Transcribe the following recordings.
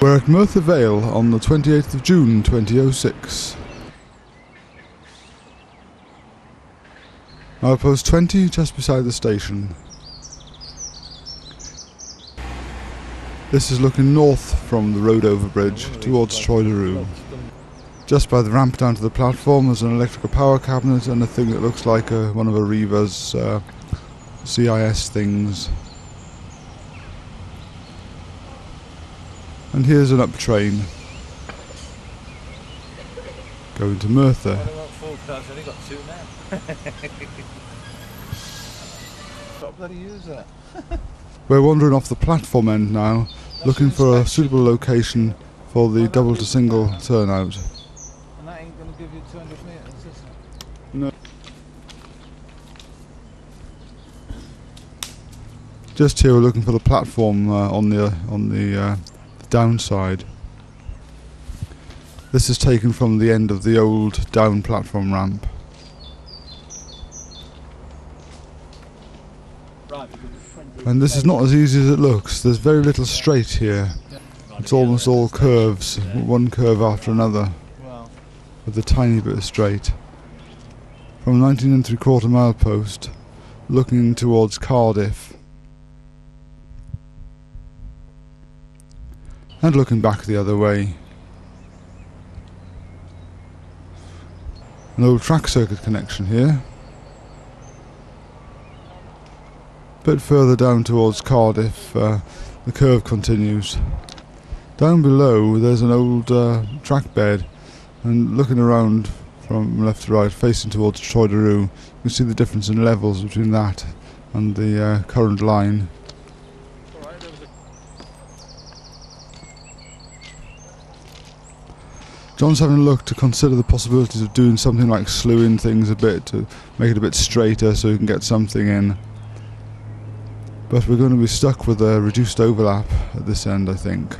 We're at Merthyr Vale on the 28th of June 2006. Outpost 20 just beside the station. This is looking north from the road overbridge towards Troy Just by the ramp down to the platform there's an electrical power cabinet and a thing that looks like a, one of Arriva's uh, CIS things. And here's an up train. Going to Merthyr. We're wandering off the platform end now, looking for a suitable location for the double to single turnout. And that ain't going to give you 200 metres, is it? No. Just here, we're looking for the platform uh, on the on the uh, downside. This is taken from the end of the old down platform ramp. And this is not as easy as it looks. There's very little straight here. It's almost all curves, one curve after another, with a tiny bit of straight. From 19 and three quarter mile post, looking towards Cardiff, and looking back the other way. An old track circuit connection here. A bit further down towards Cardiff, uh, the curve continues. Down below there's an old uh, track bed and looking around from left to right facing towards Troy you can see the difference in levels between that and the uh, current line. John's having a look to consider the possibilities of doing something like slewing things a bit to make it a bit straighter so we can get something in. But we're going to be stuck with a reduced overlap at this end, I think.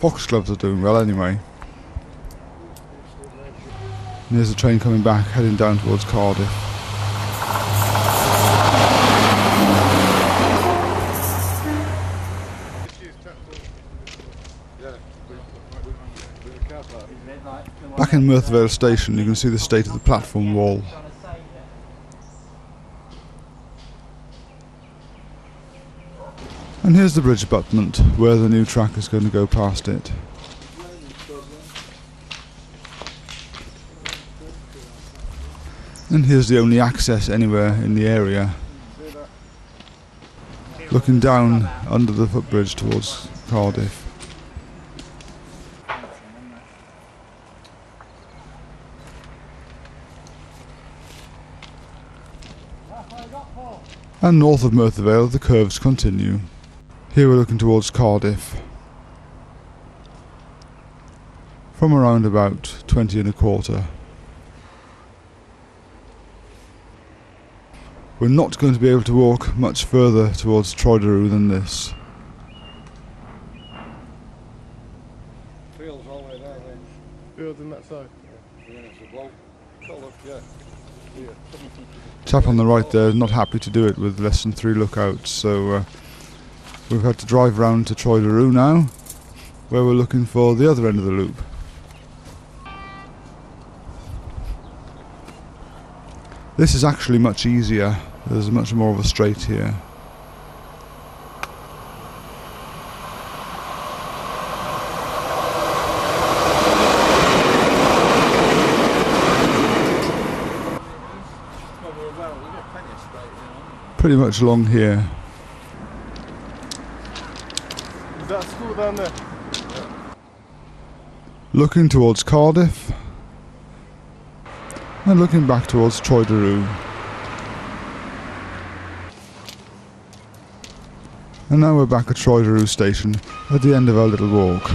Fox Foxgloves are doing well anyway. And there's a train coming back, heading down towards Cardiff. Back in Merthyr station you can see the state of the platform wall. And here's the bridge abutment where the new track is going to go past it. And here's the only access anywhere in the area. Looking down under the footbridge towards Cardiff. And north of Merthyr Vale the curves continue. Here we're looking towards Cardiff. From around about 20 and a quarter. We're not going to be able to walk much further towards Troed-y-rhiw than this. Fields all the way down there. Fields in that side? Yeah, it's a blow. Colour, yeah. Chap on the right there not happy to do it with less than three lookouts, so uh, we've had to drive round to Troed-y-rhiw now, where we're looking for the other end of the loop. This is actually much easier, there's much more of a straight here. Pretty much along here. Is that school down there? Looking towards Cardiff and looking back towards Troed-y-rhiw. And now we're back at Troed-y-rhiw station at the end of our little walk.